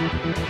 できた!